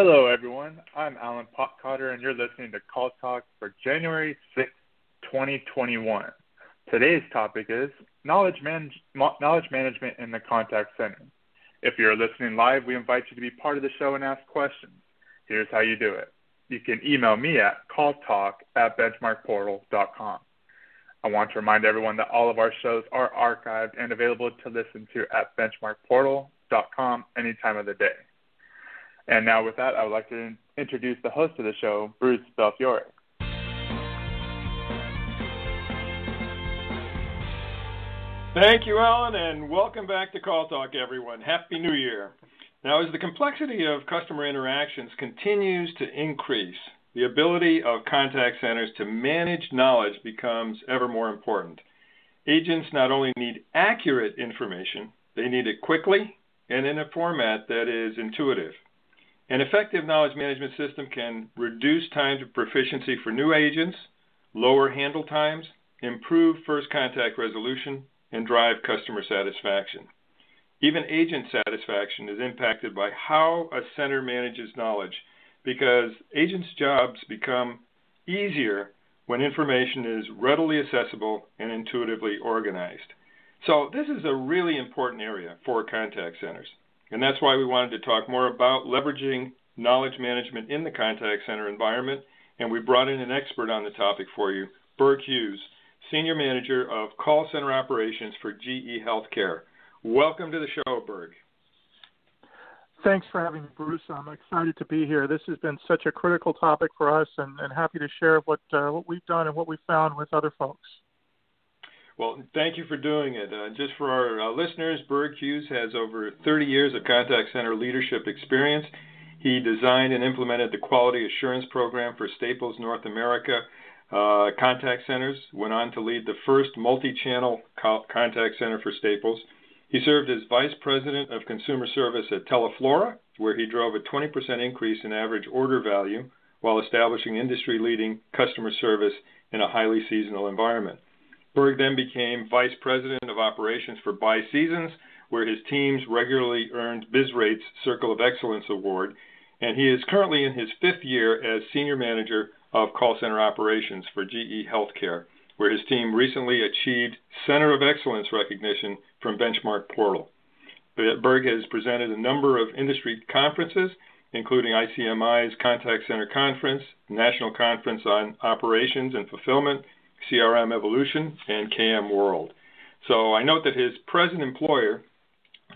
Hello, everyone. I'm Alan Potcotter, and you're listening to Call Talk for January 6, 2021. Today's topic is knowledge, man- knowledge management in the contact center. If you're listening live, we invite you to be part of the show and ask questions. Here's how you do it. You can email me at calltalk at benchmarkportal.com. I want to remind everyone that all of our shows are archived and available to listen to at benchmarkportal.com any time of the day. And now, with that, I would like to introduce the host of the show, Bruce Belfiore. Thank you, Alan, and welcome back to Call Talk, everyone. Happy New Year. Now, as the complexity of customer interactions continues to increase, the ability of contact centers to manage knowledge becomes ever more important. Agents not only need accurate information, they need it quickly and in a format that is intuitive. An effective knowledge management system can reduce time to proficiency for new agents, lower handle times, improve first contact resolution, and drive customer satisfaction. Even agent satisfaction is impacted by how a center manages knowledge because agents' jobs become easier when information is readily accessible and intuitively organized. So, this is a really important area for contact centers. And that's why we wanted to talk more about leveraging knowledge management in the contact center environment. And we brought in an expert on the topic for you, Burg Hughes, Senior Manager of Call Center Operations for GE Healthcare. Welcome to the show, Burg. Thanks for having me, Bruce. I'm excited to be here. This has been such a critical topic for us, and, and happy to share what uh, what we've done and what we've found with other folks. Well, thank you for doing it. Uh, just for our uh, listeners, Burg Hughes has over 30 years of contact center leadership experience. He designed and implemented the quality assurance program for Staples North America uh, contact centers, went on to lead the first multi channel co- contact center for Staples. He served as vice president of consumer service at Teleflora, where he drove a 20% increase in average order value while establishing industry leading customer service in a highly seasonal environment. Burg then became Vice President of Operations for Buy Seasons, where his teams regularly earned BizRate's Circle of Excellence Award, and he is currently in his fifth year as Senior Manager of Call Center Operations for GE Healthcare, where his team recently achieved Center of Excellence recognition from Benchmark Portal. Burg has presented a number of industry conferences, including ICMI's Contact Center Conference, National Conference on Operations and Fulfillment, CRM Evolution, and KM World. So I note that his present employer,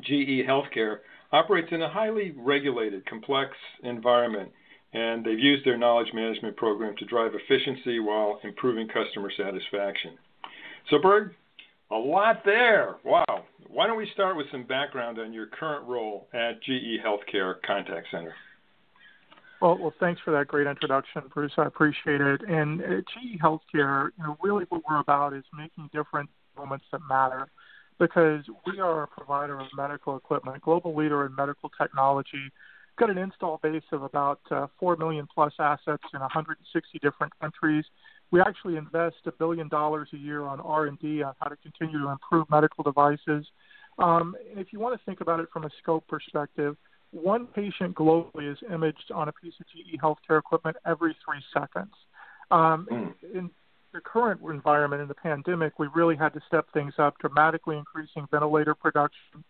GE Healthcare, operates in a highly regulated, complex environment, and they've used their knowledge management program to drive efficiency while improving customer satisfaction. So, Burg, a lot there. Wow. Why don't we start with some background on your current role at GE Healthcare Contact Center? Well, well, thanks for that great introduction, Bruce. I appreciate it. And at GE Healthcare, you know, really what we're about is making different moments that matter because we are a provider of medical equipment, global leader in medical technology. Got an install base of about uh, 4 million plus assets in 160 different countries. We actually invest a billion dollars a year on R&D on how to continue to improve medical devices. Um, and if you want to think about it from a scope perspective, one patient globally is imaged on a piece of GE healthcare equipment every three seconds. Um, mm. in, the current environment in the pandemic, we really had to step things up, dramatically increasing ventilator production.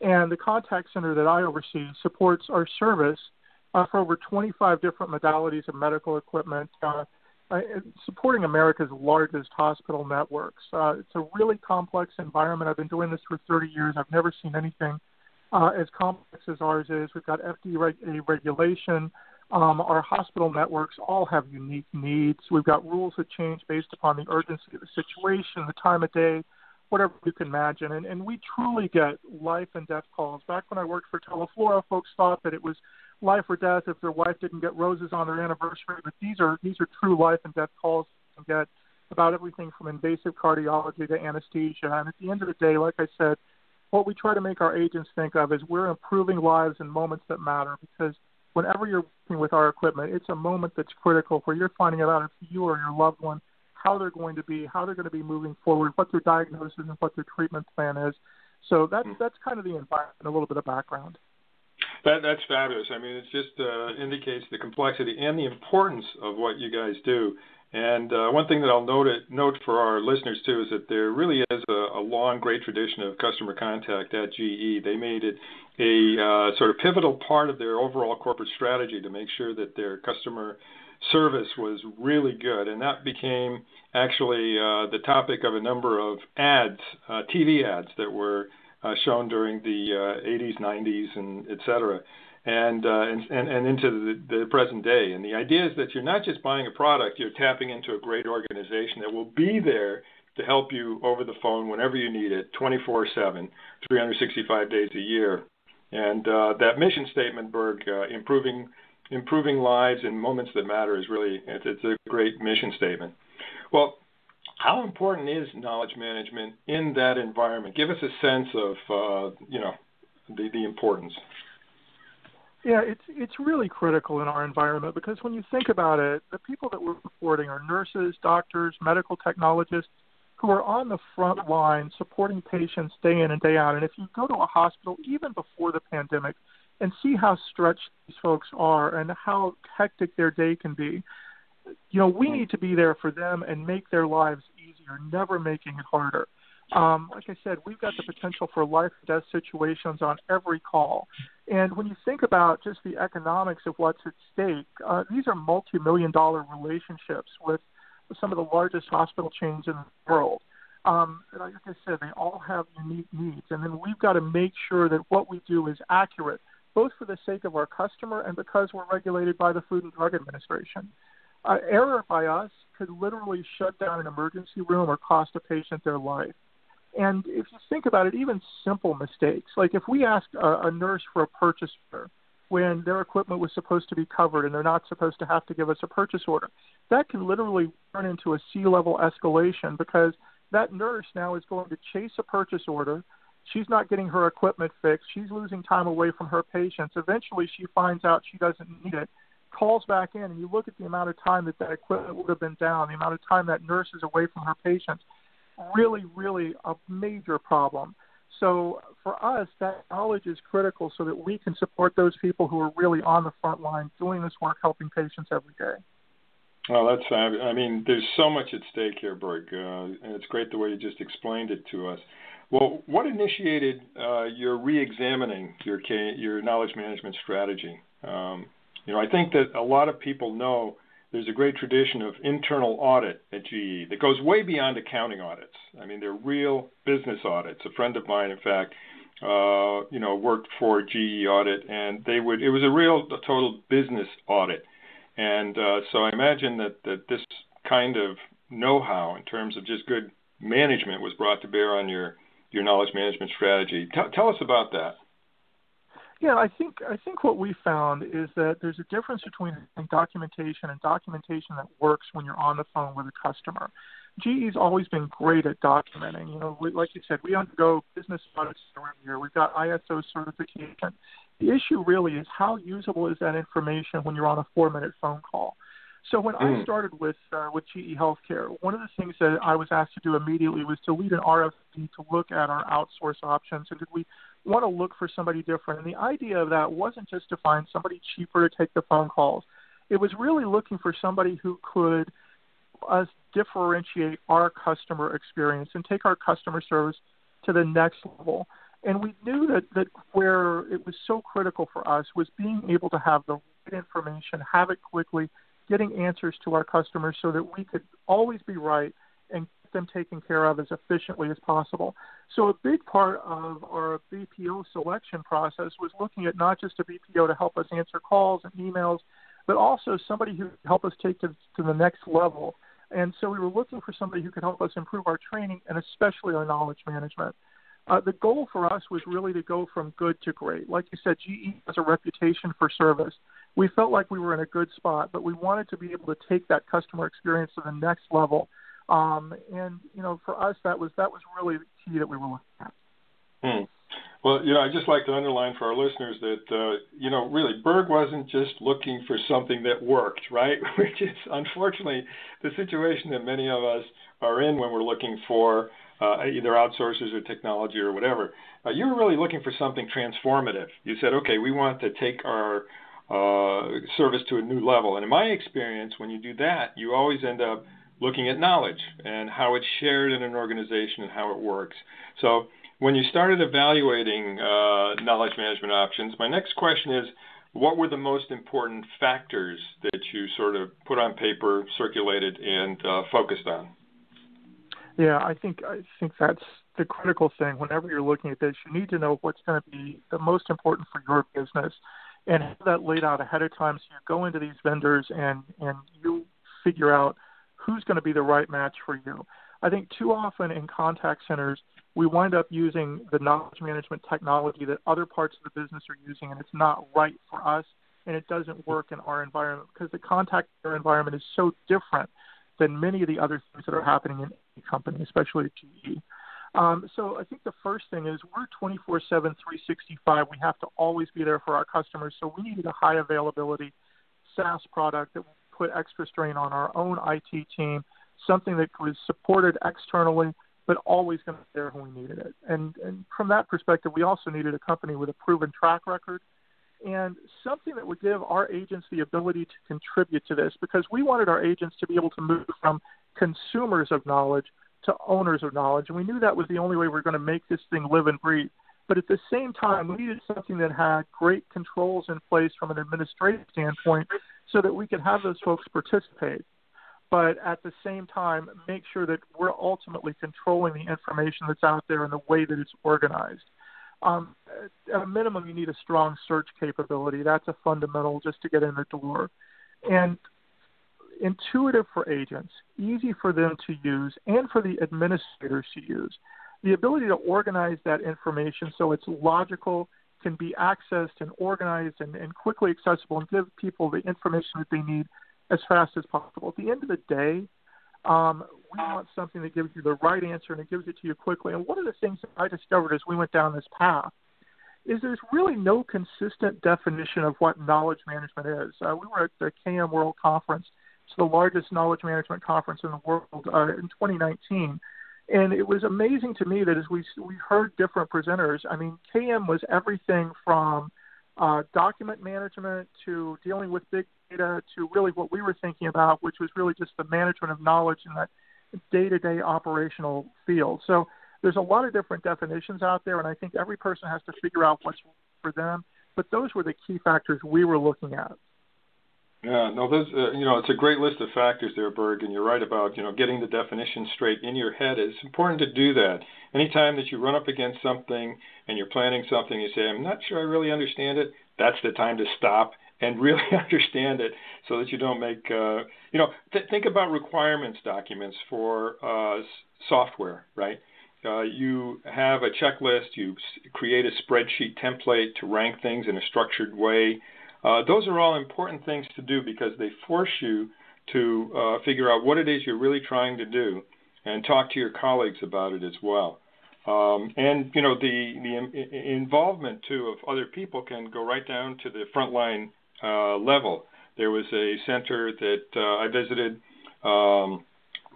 And the contact center that I oversee supports our service uh, for over 25 different modalities of medical equipment, uh, uh, supporting America's largest hospital networks. Uh, it's a really complex environment. I've been doing this for 30 years. I've never seen anything uh, as complex as ours is. We've got FDA reg- regulation. Um, our hospital networks all have unique needs. We've got rules that change based upon the urgency of the situation, the time of day, whatever you can imagine. And, and we truly get life and death calls. Back when I worked for Teleflora, folks thought that it was life or death if their wife didn't get roses on their anniversary. But these are these are true life and death calls you can get about everything from invasive cardiology to anesthesia. And at the end of the day, like I said, what we try to make our agents think of is we're improving lives in moments that matter because – whenever you're working with our equipment, it's a moment that's critical where you're finding out if you or your loved one how they're going to be, how they're going to be moving forward, what their diagnosis and what their treatment plan is. So that's mm. that's kind of the environment, a little bit of background. That, that's fabulous. I mean, it just uh, indicates the complexity and the importance of what you guys do. And uh, one thing that I'll note, for our listeners too is that there really is a, long, great tradition of customer contact at GE. They made it a uh, sort of pivotal part of their overall corporate strategy to make sure that their customer service was really good, and that became actually uh, the topic of a number of ads, TV ads that were shown during the 80s, uh, 90s, and et cetera and, uh, and, and, into the, the present day. And the idea is that you're not just buying a product, you're tapping into a great organization that will be there to help you over the phone whenever you need it, 24 7, 365 days a year. And uh, that mission statement, Burg, uh, improving improving lives in moments that matter, is really it's, it's a great mission statement. Well, how important is knowledge management in that environment? Give us a sense of uh, you know the, the importance. Yeah, it's it's really critical in our environment because when you think about it, the people that we're supporting are nurses, doctors, medical technologists who are on the front line supporting patients day in and day out. And if you go to a hospital even before the pandemic and see how stretched these folks are and how hectic their day can be, you know, we need to be there for them and make their lives easier, never making it harder. Um, like I said, we've got the potential for life or death situations on every call. And when you think about just the economics of what's at stake, uh, these are multi million dollar relationships with some of the largest hospital chains in the world. Um, like I said, they all have unique needs. And then we've got to make sure that what we do is accurate, both for the sake of our customer and because we're regulated by the Food and Drug Administration. Uh, error by us could literally shut down an emergency room or cost a patient their life. And if you think about it, even simple mistakes, like if we ask a, a nurse for a purchase order when their equipment was supposed to be covered and they're not supposed to have to give us a purchase order, that can literally turn into a C level escalation because that nurse now is going to chase a purchase order. She's not getting her equipment fixed. She's losing time away from her patients. Eventually, she finds out she doesn't need it, calls back in, and you look at the amount of time that that equipment would have been down, the amount of time that nurse is away from her patients really, really a major problem. So for us, that knowledge is critical so that we can support those people who are really on the front line doing this work, helping patients every day. Well, that's. I mean, there's so much at stake here, Burg, uh, and it's great the way you just explained it to us. Well, what initiated uh, your re-examining your your knowledge management strategy? Um, you know, I think that a lot of people know there's a great tradition of internal audit at GE that goes way beyond accounting audits. I mean, they're real business audits. A friend of mine, in fact, uh, you know, worked for GE Audit, and they would. It was a real, a total business audit, and uh, so I imagine that that this kind of know-how in terms of just good management was brought to bear on your your knowledge management strategy. T- tell us about that. Yeah, I think I think what we found is that there's a difference between documentation and documentation that works when you're on the phone with a customer. GE's always been great at documenting. You know, like you said, we undergo business audits every year. We've got ISO certification. The issue really is how usable is that information when you're on a four-minute phone call. So when mm. I started with uh, with GE Healthcare, one of the things that I was asked to do immediately was to lead an RFP to look at our outsource options and did we want to look for somebody different. And the idea of that wasn't just to find somebody cheaper to take the phone calls. It was really looking for somebody who could us differentiate our customer experience and take our customer service to the next level. And we knew that, that where it was so critical for us was being able to have the right information, have it quickly, getting answers to our customers so that we could always be right and get them taken care of as efficiently as possible. So a big part of our BPO selection process was looking at not just a BPO to help us answer calls and emails, but also somebody who could help us take to, to the next level. And so we were looking for somebody who could help us improve our training and especially our knowledge management. Uh, the goal for us was really to go from good to great. Like you said, GE has a reputation for service. We felt like we were in a good spot, but we wanted to be able to take that customer experience to the next level um, and you know, for us, that was that was really the key that we were looking at. Hmm. Well, you know, I'd just like to underline for our listeners that, uh, you know, really, Burg wasn't just looking for something that worked, right? Which is unfortunately the situation that many of us are in when we're looking for uh, either outsources or technology or whatever. Uh, you were really looking for something transformative. You said, okay, we want to take our uh, service to a new level. And in my experience, when you do that, you always end up looking at knowledge and how it's shared in an organization and how it works. So when you started evaluating uh, knowledge management options, my next question is what were the most important factors that you sort of put on paper, circulated, and uh, focused on? Yeah, I think I think that's the critical thing. Whenever you're looking at this, you need to know what's going to be the most important for your business, and have that laid out ahead of time. So you go into these vendors and and you figure out who's going to be the right match for you. I think too often in contact centers, we wind up using the knowledge management technology that other parts of the business are using, and it's not right for us, and it doesn't work in our environment because the contact center environment is so different than many of the other things that are happening in any company, especially at GE. Um, so I think the first thing is we're 24/7, 365. We have to always be there for our customers. So we needed a high availability SaaS product that would put extra strain on our own IT team, something that was supported externally, but always going to be there when we needed it. And, and from that perspective, we also needed a company with a proven track record and something that would give our agents the ability to contribute to this because we wanted our agents to be able to move from consumers of knowledge to owners of knowledge. And we knew that was the only way we were going to make this thing live and breathe. But at the same time, we needed something that had great controls in place from an administrative standpoint so that we could have those folks participate. But at the same time, make sure that we're ultimately controlling the information that's out there and the way that it's organized. Um, at a minimum, you need a strong search capability. That's a fundamental just to get in the door. And intuitive for agents, easy for them to use, and for the administrators to use. The ability to organize that information so it's logical, can be accessed and organized and, and quickly accessible and give people the information that they need as fast as possible. At the end of the day, um, we want something that gives you the right answer and it gives it to you quickly. And one of the things that I discovered as we went down this path is there's really no consistent definition of what knowledge management is. Uh, we were at the KM World Conference. It's the largest knowledge management conference in the world uh, in 2019 and it was amazing to me that as we we heard different presenters, I mean, KM was everything from uh, document management to dealing with big data to really what we were thinking about, which was really just the management of knowledge in that day-to-day operational field. So there's a lot of different definitions out there, and I think every person has to figure out what's for them. But those were the key factors we were looking at. Yeah, no, those uh, you know, it's a great list of factors there, Burg, and you're right about you know getting the definition straight in your head. It's important to do that. Anytime that you run up against something and you're planning something, you say, "I'm not sure I really understand it." That's the time to stop and really understand it, so that you don't make uh, you know. Th- think about requirements documents for uh, software, right? Uh, you have a checklist, you create a spreadsheet template to rank things in a structured way. Uh, those are all important things to do because they force you to uh, figure out what it is you're really trying to do and talk to your colleagues about it as well. Um, and you know the the involvement too of other people can go right down to the frontline uh, level. There was a center that uh, I visited, um,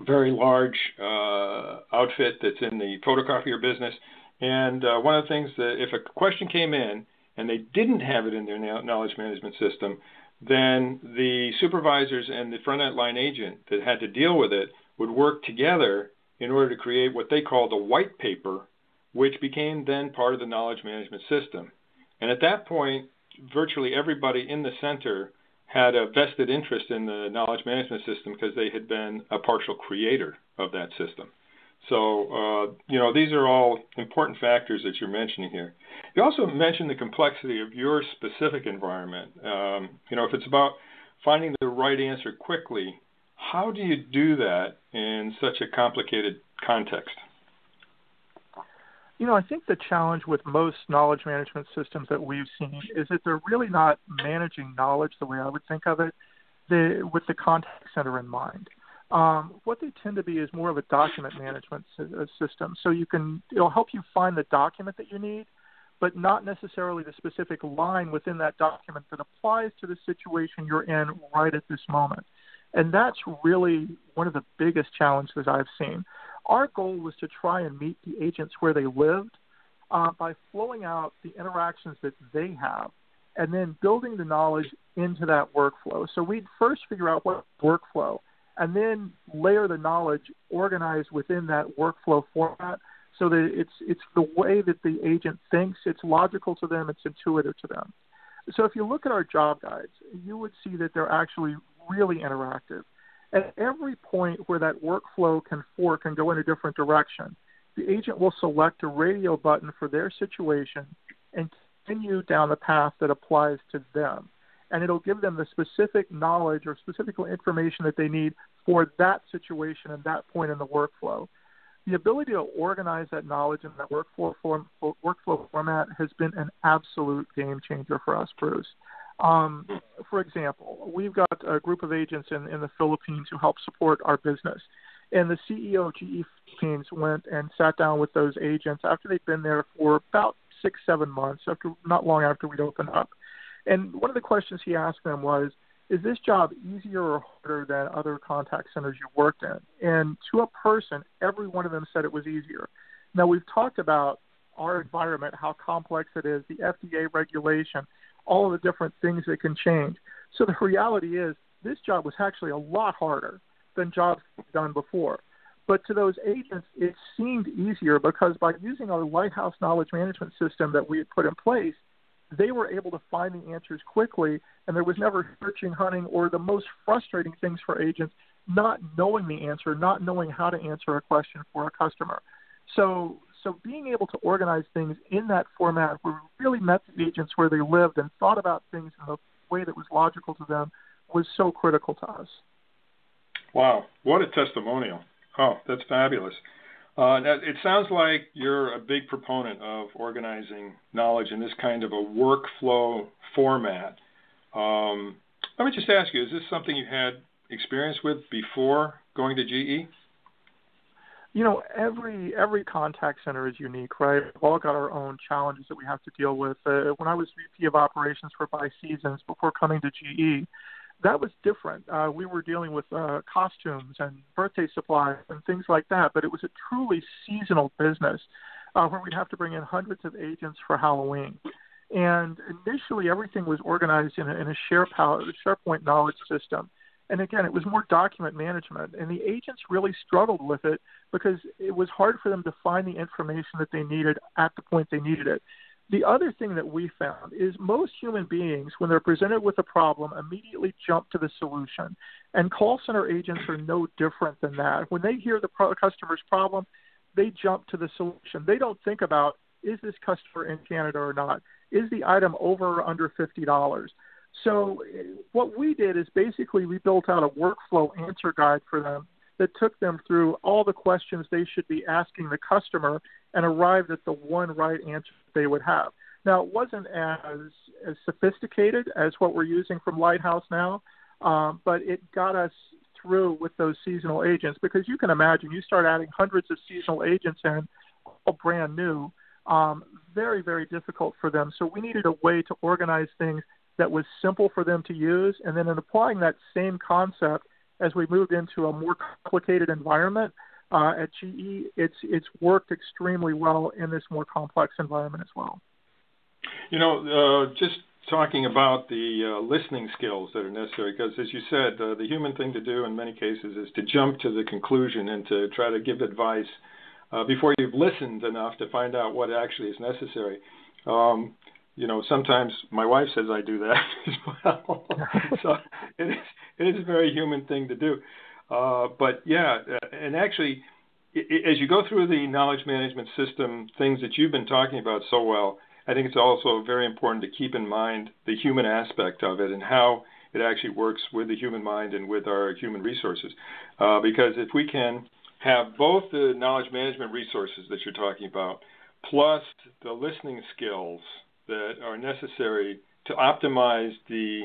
very large uh, outfit that's in the photocopier business. And uh, one of the things that if a question came in and they didn't have it in their knowledge management system, then the supervisors and the front end line agent that had to deal with it would work together in order to create what they called a white paper, which became then part of the knowledge management system. And at that point, virtually everybody in the center had a vested interest in the knowledge management system because they had been a partial creator of that system. So, uh, you know, these are all important factors that you're mentioning here. You also mentioned the complexity of your specific environment. Um, you know, if it's about finding the right answer quickly, how do you do that in such a complicated context? You know, I think the challenge with most knowledge management systems that we've seen is that they're really not managing knowledge the way I would think of it, with the contact center in mind. Um, what they tend to be is more of a document management uh, system. So you can it'll help you find the document that you need, but not necessarily the specific line within that document that applies to the situation you're in right at this moment. And that's really one of the biggest challenges I've seen. Our goal was to try and meet the agents where they lived uh, by flowing out the interactions that they have and then building the knowledge into that workflow. So we'd first figure out what workflow and then layer the knowledge organized within that workflow format so that it's it's the way that the agent thinks, it's logical to them, it's intuitive to them. So if you look at our job guides, you would see that they're actually really interactive. At every point where that workflow can fork and go in a different direction, the agent will select a radio button for their situation and continue down the path that applies to them. And it'll give them the specific knowledge or specific information that they need for that situation and that point in the workflow. The ability to organize that knowledge in that workflow, form, workflow format has been an absolute game changer for us, Bruce. Um, for example, we've got a group of agents in, in the Philippines who help support our business. And the CEO of GE Philippines went and sat down with those agents after they'd been there for about six, seven months, after not long after we'd opened up. And one of the questions he asked them was, is this job easier or harder than other contact centers you worked in? And to a person, every one of them said it was easier. Now, we've talked about our environment, how complex it is, the FDA regulation, all of the different things that can change. So the reality is, this job was actually a lot harder than jobs done before. But to those agents, it seemed easier because by using our Lighthouse knowledge management system that we had put in place, they were able to find the answers quickly, and there was never searching, hunting, or the most frustrating things for agents not knowing the answer, not knowing how to answer a question for a customer. So, so being able to organize things in that format where we really met the agents where they lived and thought about things in a way that was logical to them was so critical to us. Wow, what a testimonial! Oh, that's fabulous. Uh, it sounds like you're a big proponent of organizing knowledge in this kind of a workflow format. Um, let me just ask you: Is this something you had experience with before going to GE? You know, every every contact center is unique, right? We've all got our own challenges that we have to deal with. Uh, when I was VP of operations for Five Seasons before coming to GE, that was different. Uh, we were dealing with uh, costumes and birthday supplies and things like that, but it was a truly seasonal business uh, where we'd have to bring in hundreds of agents for Halloween. And initially, everything was organized in a, in a SharePoint knowledge system. And again, it was more document management. And the agents really struggled with it because it was hard for them to find the information that they needed at the point they needed it. The other thing that we found is most human beings, when they're presented with a problem, immediately jump to the solution. And call center agents are no different than that. When they hear the pro- customer's problem, they jump to the solution. They don't think about, is this customer in Canada or not? Is the item over or under $50? So, eh, what we did is basically we built out a workflow answer guide for them that took them through all the questions they should be asking the customer and arrived at the one right answer they would have. Now, it wasn't as as sophisticated as what we're using from Lighthouse now, um, but it got us through with those seasonal agents because you can imagine you start adding hundreds of seasonal agents in, all brand new, um, very very difficult for them. So we needed a way to organize things that was simple for them to use, and then in applying that same concept as we moved into a more complicated environment uh, at GE, it's it's worked extremely well in this more complex environment as well. You know, uh, just talking about the uh, listening skills that are necessary, because as you said, uh, the human thing to do in many cases is to jump to the conclusion and to try to give advice uh, before you've listened enough to find out what actually is necessary. Um, you know, sometimes my wife says I do that as well. so it is, it is a very human thing to do. Uh, but yeah, uh, and actually, it, as you go through the knowledge management system, things that you've been talking about so well, I think it's also very important to keep in mind the human aspect of it and how it actually works with the human mind and with our human resources. Uh, because if we can have both the knowledge management resources that you're talking about, plus the listening skills that are necessary to optimize the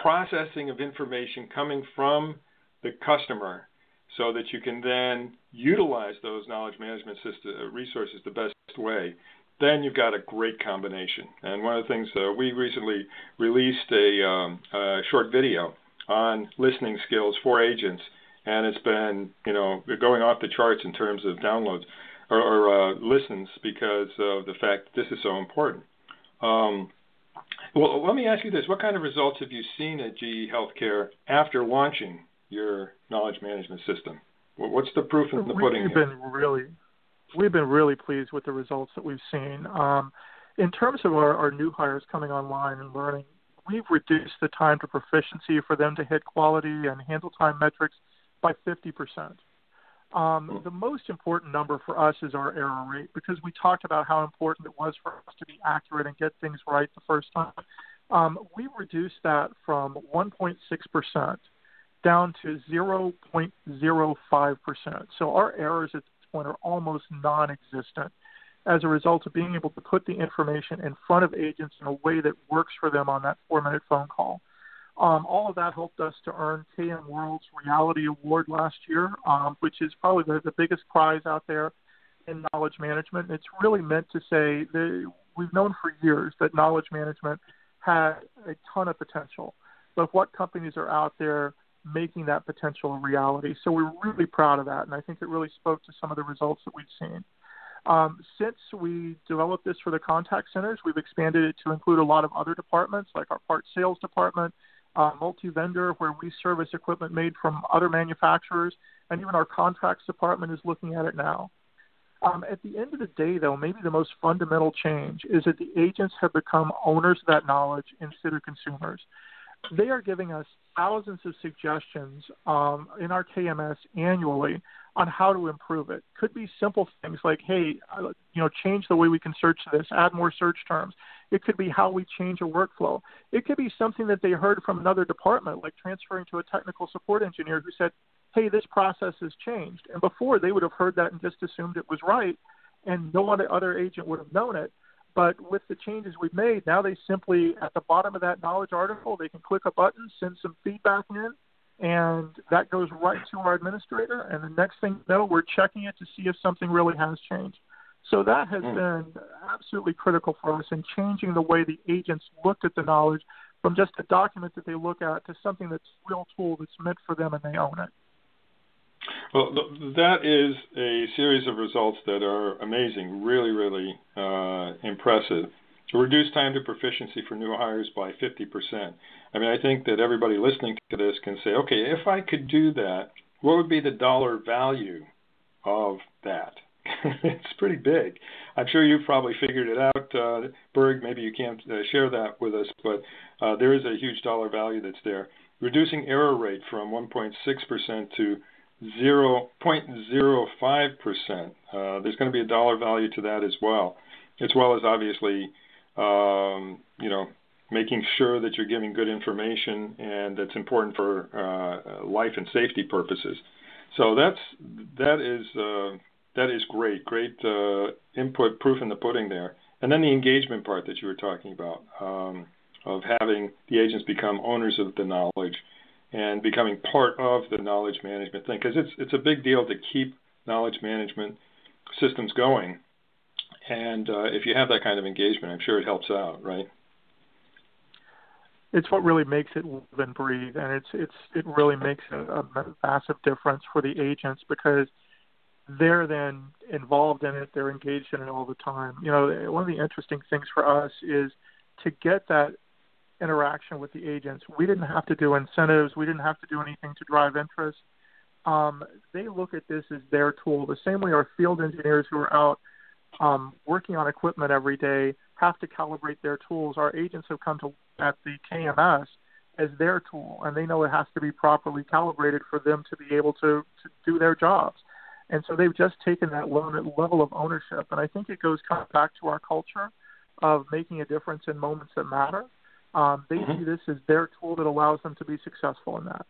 processing of information coming from the customer so that you can then utilize those knowledge management system, uh, resources the best way, then you've got a great combination. And one of the things uh, we recently released a, um, a, short video on listening skills for agents, and it's been you know going off the charts in terms of downloads or, or uh, listens because of the fact that this is so important. Um, well, let me ask you this: What kind of results have you seen at GE Healthcare after launching your knowledge management system? What's the proof in the pudding? We've here? been really, we've been really pleased with the results that we've seen. Um, in terms of our, our new hires coming online and learning, we've reduced the time to proficiency for them to hit quality and handle time metrics by 50%. Um, the most important number for us is our error rate because we talked about how important it was for us to be accurate and get things right the first time. Um, we reduced that from 1.6% down to 0.05%. So our errors at this point are almost non existent as a result of being able to put the information in front of agents in a way that works for them on that four minute phone call. Um, all of that helped us to earn KM World's Reality Award last year, um, which is probably the, the biggest prize out there in knowledge management. It's really meant to say that we've known for years that knowledge management had a ton of potential, but what companies are out there making that potential a reality? So we're really proud of that, and I think it really spoke to some of the results that we've seen. Um, since we developed this for the contact centers, we've expanded it to include a lot of other departments, like our part sales department, uh, multi-vendor, where we service equipment made from other manufacturers, and even our contracts department is looking at it now. Um, at the end of the day, though, maybe the most fundamental change is that the agents have become owners of that knowledge instead of consumers. They are giving us thousands of suggestions um, in our KMS annually on how to improve it. Could be simple things like, hey, you know, change the way we can search this, add more search terms. It could be how we change a workflow. It could be something that they heard from another department, like transferring to a technical support engineer who said, hey, this process has changed. And before they would have heard that and just assumed it was right, and no other agent would have known it. But with the changes we've made, now they simply, at the bottom of that knowledge article, they can click a button, send some feedback in, and that goes right to our administrator. And the next thing you know, we're checking it to see if something really has changed. So that has mm. been absolutely critical for us in changing the way the agents looked at the knowledge from just a document that they look at to something that's a real tool that's meant for them and they own it. Well, that is a series of results that are amazing, really, really uh, impressive. To reduce time to proficiency for new hires by 50%. I mean, I think that everybody listening to this can say, okay, if I could do that, what would be the dollar value of that? it's pretty big. I'm sure you've probably figured it out, uh, Burg. Maybe you can't uh, share that with us, but uh, there is a huge dollar value that's there. Reducing error rate from 1.6% to 0.05%. Uh, there's going to be a dollar value to that as well, as well as obviously, um, you know, making sure that you're giving good information and that's important for uh, life and safety purposes. So that's that is uh, that is great, great uh, input, proof in the pudding there. And then the engagement part that you were talking about um, of having the agents become owners of the knowledge and becoming part of the knowledge management thing because it's it's a big deal to keep knowledge management systems going. And uh, if you have that kind of engagement, I'm sure it helps out, right? It's what really makes it live and breathe, and it's it's it really makes a, a massive difference for the agents because they're then involved in it, they're engaged in it all the time. You know, one of the interesting things for us is to get that interaction with the agents. We didn't have to do incentives. We didn't have to do anything to drive interest. Um, they look at this as their tool. The same way our field engineers who are out um, working on equipment every day have to calibrate their tools. Our agents have come to at the KMS as their tool, and they know it has to be properly calibrated for them to be able to, to do their jobs. And so they've just taken that level of ownership. And I think it goes kind of back to our culture of making a difference in moments that matter. Um, they mm-hmm. see this as their tool that allows them to be successful in that.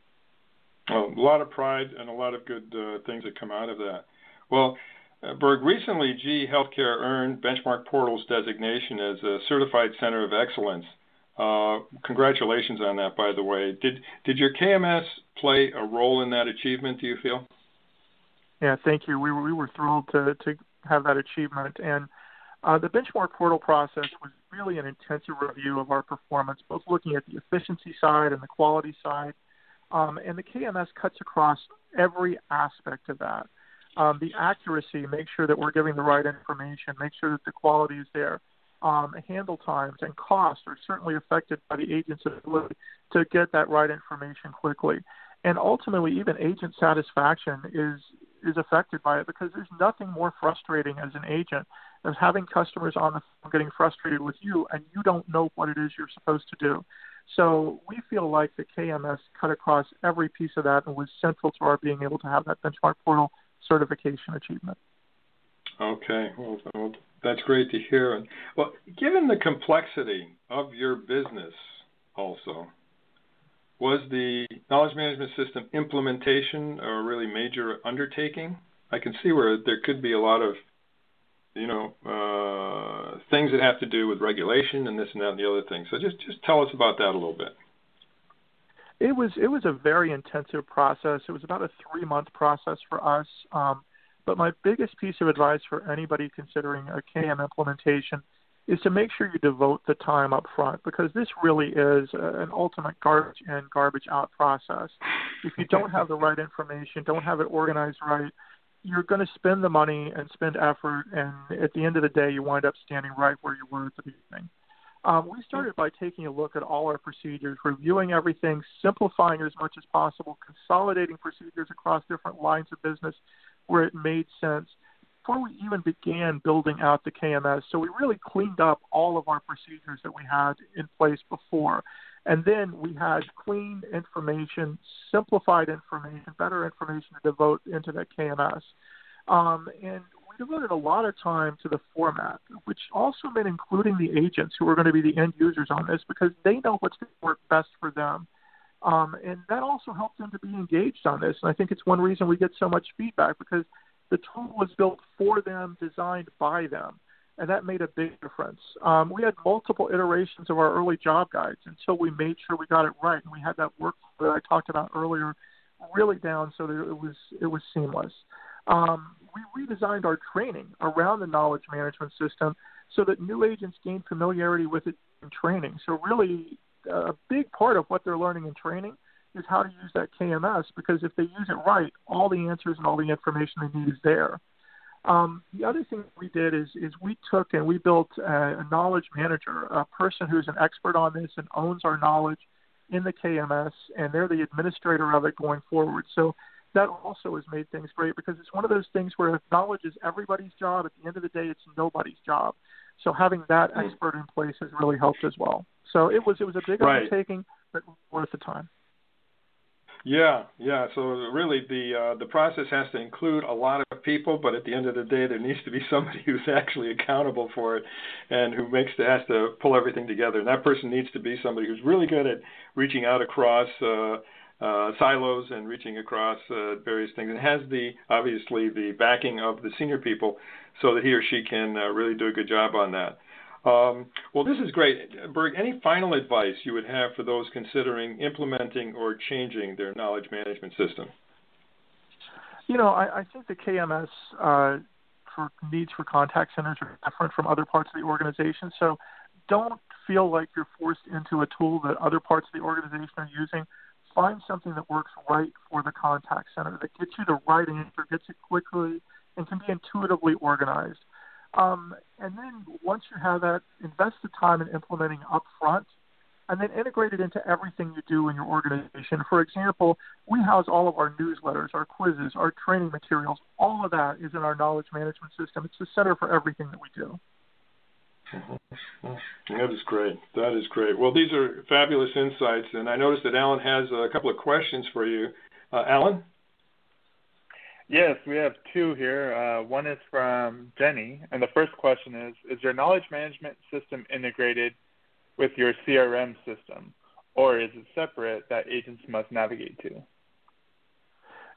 Well, a lot of pride and a lot of good uh, things that come out of that. Well, uh, Burg, recently GE Healthcare earned Benchmark Portal's designation as a certified center of excellence. Uh, congratulations on that, by the way. Did did your KMS play a role in that achievement? Do you feel? Yeah, thank you. We were we were thrilled to to have that achievement, and uh, the benchmark portal process was really an intensive review of our performance, both looking at the efficiency side and the quality side. Um, and the KMS cuts across every aspect of that. Um, the accuracy, make sure that we're giving the right information, make sure that the quality is there. Um, handle times and costs are certainly affected by the agent's ability to get that right information quickly. And ultimately, even agent satisfaction is is affected by it because there's nothing more frustrating as an agent than having customers on the phone getting frustrated with you and you don't know what it is you're supposed to do. So we feel like the KMS cut across every piece of that and was central to our being able to have that benchmark portal certification achievement. Okay, well, well that's great to hear. Well, given the complexity of your business, also, was the knowledge management system implementation a really major undertaking? I can see where there could be a lot of, you know, uh, things that have to do with regulation and this and that and the other thing. So just just tell us about that a little bit. It was it was a very intensive process. It was about a three month process for us. Um, but my biggest piece of advice for anybody considering a KM implementation is to make sure you devote the time up front because this really is an ultimate garbage in, garbage out process. If you don't have the right information, don't have it organized right, you're going to spend the money and spend effort, and at the end of the day, you wind up standing right where you were at the beginning. Um, we started by taking a look at all our procedures, reviewing everything, simplifying as much as possible, consolidating procedures across different lines of business where it made sense before we even began building out the KMS. So we really cleaned up all of our procedures that we had in place before. And then we had clean information, simplified information, better information to devote into that KMS. Um, and we devoted a lot of time to the format, which also meant including the agents who are going to be the end users on this because they know what's going to work best for them. Um, and that also helped them to be engaged on this. And I think it's one reason we get so much feedback because the tool was built for them, designed by them, and that made a big difference. Um, we had multiple iterations of our early job guides until we made sure we got it right, and we had that work that I talked about earlier really down so that it was it was seamless. Um, we redesigned our training around the knowledge management system so that new agents gain familiarity with it in training. So really, a big part of what they're learning in training is how to use that KMS because if they use it right, all the answers and all the information they need is there. Um, the other thing we did is is we took and we built a, a knowledge manager, a person who's an expert on this and owns our knowledge in the KMS, and they're the administrator of it going forward. So that also has made things great because it's one of those things where if knowledge is everybody's job, at the end of the day, it's nobody's job. So having that expert in place has really helped as well. So it was it was a big right. undertaking, but worth the time. Yeah, yeah. So really, the uh, the process has to include a lot of people, but at the end of the day, there needs to be somebody who's actually accountable for it, and who makes the, has to pull everything together. And that person needs to be somebody who's really good at reaching out across uh, uh, silos and reaching across uh, various things, and has the obviously the backing of the senior people, so that he or she can uh, really do a good job on that. Um, well, this is great. Burg, any final advice you would have for those considering implementing or changing their knowledge management system? You know, I, I think the KMS uh, for needs for contact centers are different from other parts of the organization. So don't feel like you're forced into a tool that other parts of the organization are using. Find something that works right for the contact center, that gets you the right answer, gets it quickly, and can be intuitively organized. Um, and then once you have that, invest the time in implementing upfront and then integrate it into everything you do in your organization. For example, we house all of our newsletters, our quizzes, our training materials. All of that is in our knowledge management system. It's the center for everything that we do. That is great. That is great. Well, these are fabulous insights, and I noticed that Alan has a couple of questions for you. Uh, Alan? Yes, we have two here. Uh, one is from Jenny, and the first question is Is your knowledge management system integrated with your CRM system, or is it separate that agents must navigate to?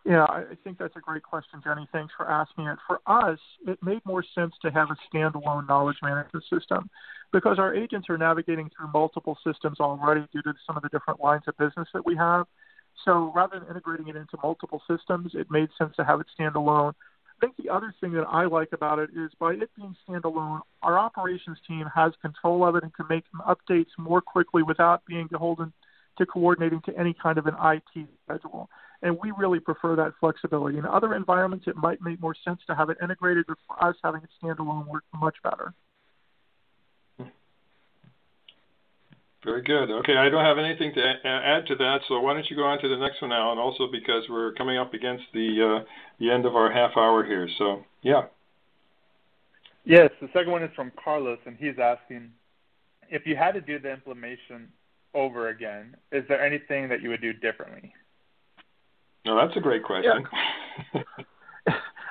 Yeah, I think that's a great question, Jenny. Thanks for asking it. For us, it made more sense to have a standalone knowledge management system because our agents are navigating through multiple systems already due to some of the different lines of business that we have. So rather than integrating it into multiple systems, it made sense to have it standalone. I think the other thing that I like about it is by it being standalone, our operations team has control of it and can make updates more quickly without being beholden to coordinating to any kind of an IT schedule. And we really prefer that flexibility. In other environments, it might make more sense to have it integrated, but for us, having it standalone works much better. Very good. Okay, I don't have anything to add to that, so why don't you go on to the next one now, and also because we're coming up against the uh, the end of our half hour here. So, yeah. Yes, the second one is from Carlos, and he's asking if you had to do the implementation over again, is there anything that you would do differently? No, that's a great question. Yeah.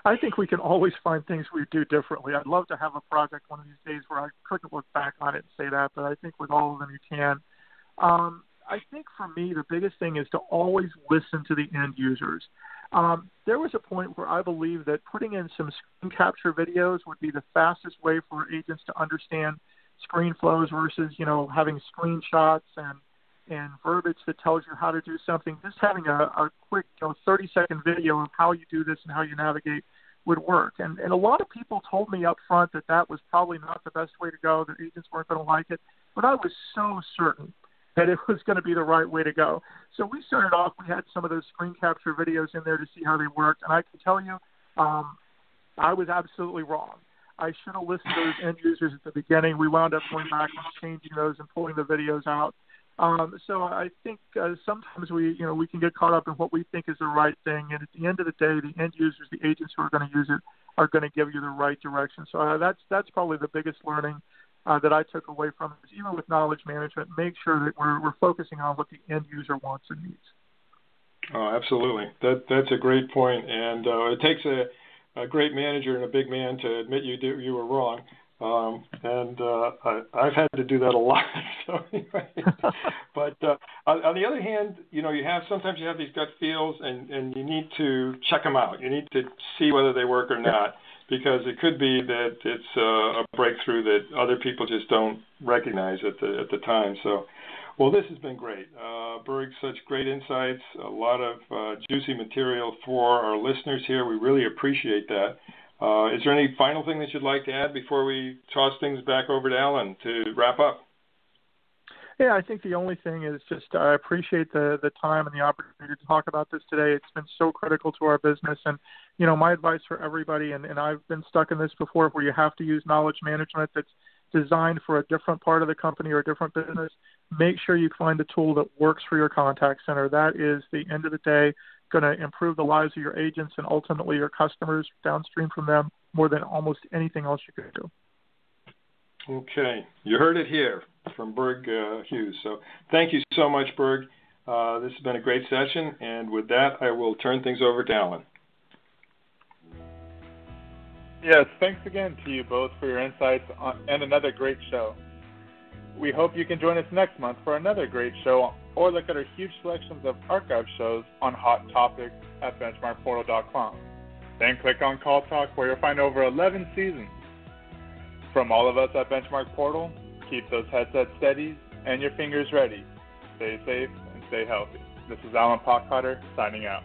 I think we can always find things we do differently. I'd love to have a project one of these days where I couldn't look back on it and say that, but I think with all of them you can. Um, I think for me, the biggest thing is to always listen to the end users. Um, there was a point where I believe that putting in some screen capture videos would be the fastest way for agents to understand screen flows versus you know having screenshots and and verbiage that tells you how to do something. Just having a, a quick you know 30 second video of how you do this and how you navigate would work. And and a lot of people told me up front that that was probably not the best way to go. That agents weren't going to like it, but I was so certain that it was going to be the right way to go. So we started off. We had some of those screen capture videos in there to see how they worked, and I can tell you, um, I was absolutely wrong. I should have listened to those end users at the beginning. We wound up going back and changing those and pulling the videos out. Um, so I think uh, sometimes we, you know, we can get caught up in what we think is the right thing, and at the end of the day, the end users, the agents who are going to use it, are going to give you the right direction. So uh, that's that's probably the biggest learning uh, that I took away from it. Even with knowledge management, make sure that we're we're focusing on what the end user wants and needs. Oh, absolutely. That that's a great point, and uh, it takes a a great manager and a big man to admit you do, you were wrong. Um, and uh, I, I've had to do that a lot. so anyway, but uh, on, on the other hand, you know, you have sometimes you have these gut feels, and and you need to check them out. You need to see whether they work or not, because it could be that it's uh, a breakthrough that other people just don't recognize at the at the time. So well, this has been great. Uh, Burg, such great insights, a lot of uh, juicy material for our listeners here. We really appreciate that. Uh, is there any final thing that you'd like to add before we toss things back over to Alan to wrap up? Yeah, I think the only thing is just I appreciate the the time and the opportunity to talk about this today. It's been so critical to our business, and you know my advice for everybody, and, and I've been stuck in this before, where you have to use knowledge management that's designed for a different part of the company or a different business, make sure you find a tool that works for your contact center. That is, the end of the day, going to improve the lives of your agents and ultimately your customers downstream from them more than almost anything else you could do. Okay, you heard it here from Burg uh, Hughes. So thank you so much, Burg. Uh, this has been a great session, and with that, I will turn things over to Alan. Yes, thanks again to you both for your insights on, and another great show. We hope you can join us next month for another great show or look at our huge selections of archive shows on Hot Topics at benchmarkportal.com. Then click on Call Talk where you'll find over 11 seasons. From all of us at Benchmark Portal, keep those headsets steady and your fingers ready. Stay safe and stay healthy. This is Alan Potcotter signing out.